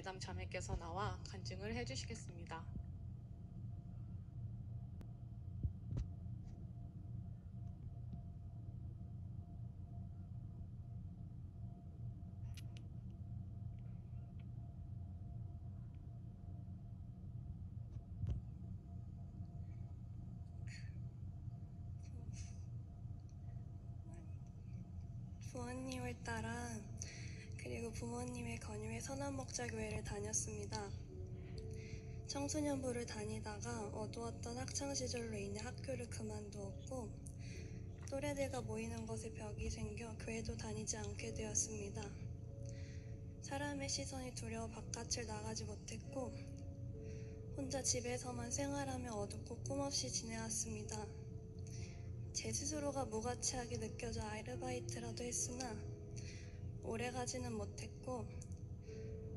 예담 자매께서 나와 간증을 해주시겠습니다. 부모님을 따라 그리고 부모님의 권유에 선한목자 교회를 다녔습니다. 청소년부를 다니다가 어두웠던 학창 시절로 인해 학교를 그만두었고 또래들과 모이는 것에 벽이 생겨 교회도 다니지 않게 되었습니다. 사람의 시선이 두려워 바깥을 나가지 못했고 혼자 집에서만 생활하며 어둡고 꿈없이 지내왔습니다. 제 스스로가 무가치하게 느껴져 아르바이트라도 했으나 오래 가지는 못했고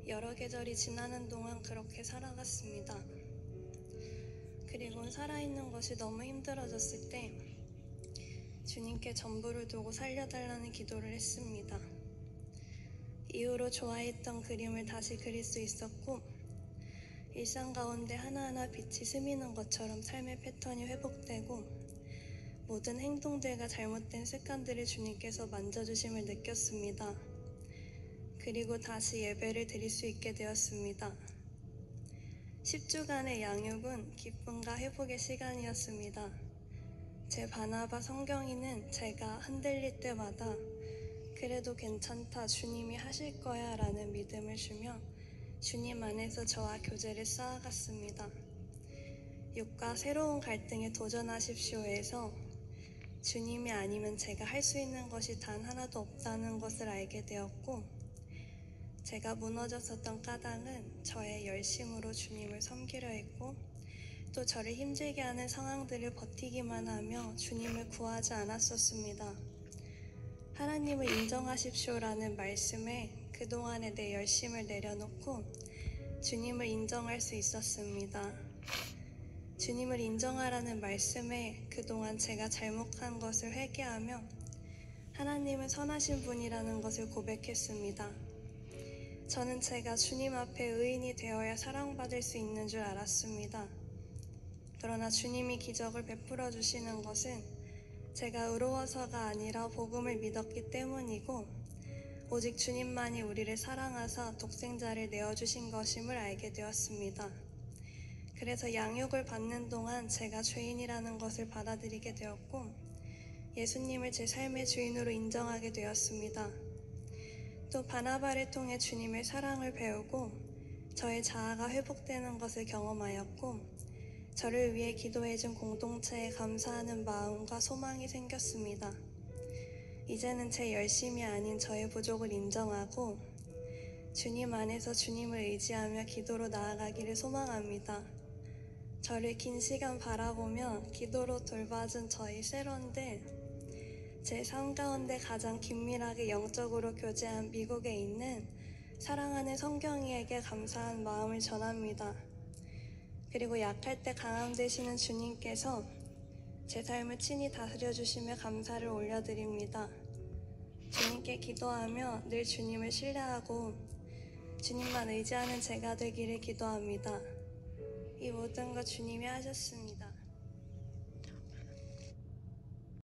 여러 계절이 지나는 동안 그렇게 살아갔습니다. 그리고 살아있는 것이 너무 힘들어졌을 때 주님께 전부를 두고 살려달라는 기도를 했습니다. 이후로 좋아했던 그림을 다시 그릴 수 있었고 일상 가운데 하나하나 빛이 스미는 것처럼 삶의 패턴이 회복되고 모든 행동들과 잘못된 습관들을 주님께서 만져주심을 느꼈습니다. 그리고 다시 예배를 드릴 수 있게 되었습니다. 10주간의 양육은 기쁨과 회복의 시간이었습니다. 제 바나바 성경이는 제가 흔들릴 때마다 그래도 괜찮다 주님이 하실 거야 라는 믿음을 주며 주님 안에서 저와 교제를 쌓아갔습니다. 육과 새로운 갈등에 도전하십시오에서 주님이 아니면 제가 할 수 있는 것이 단 하나도 없다는 것을 알게 되었고, 제가 무너졌었던 까닭은 저의 열심으로 주님을 섬기려 했고, 또 저를 힘들게 하는 상황들을 버티기만 하며 주님을 구하지 않았었습니다. 하나님을 인정하십시오라는 말씀에 그동안의 내 열심을 내려놓고 주님을 인정할 수 있었습니다. 주님을 인정하라는 말씀에 그동안 제가 잘못한 것을 회개하며 하나님은 선하신 분이라는 것을 고백했습니다. 저는 제가 주님 앞에 의인이 되어야 사랑받을 수 있는 줄 알았습니다. 그러나 주님이 기적을 베풀어 주시는 것은 제가 의로워서가 아니라 복음을 믿었기 때문이고 오직 주님만이 우리를 사랑하사 독생자를 내어주신 것임을 알게 되었습니다. 그래서 양육을 받는 동안 제가 죄인이라는 것을 받아들이게 되었고 예수님을 제 삶의 주인으로 인정하게 되었습니다. 또 바나바를 통해 주님의 사랑을 배우고 저의 자아가 회복되는 것을 경험하였고 저를 위해 기도해준 공동체에 감사하는 마음과 소망이 생겼습니다. 이제는 제 열심이 아닌 저의 부족을 인정하고 주님 안에서 주님을 의지하며 기도로 나아가기를 소망합니다. 저를 긴 시간 바라보며 기도로 돌봐준 저희 세런들, 제 삶 가운데 가장 긴밀하게 영적으로 교제한 미국에 있는 사랑하는 성경이에게 감사한 마음을 전합니다. 그리고 약할 때 강함 되시는 주님께서 제 삶을 친히 다스려 주시며 감사를 올려드립니다. 주님께 기도하며 늘 주님을 신뢰하고 주님만 의지하는 제가 되기를 기도합니다. 이 모든 것 주님이 하셨습니다.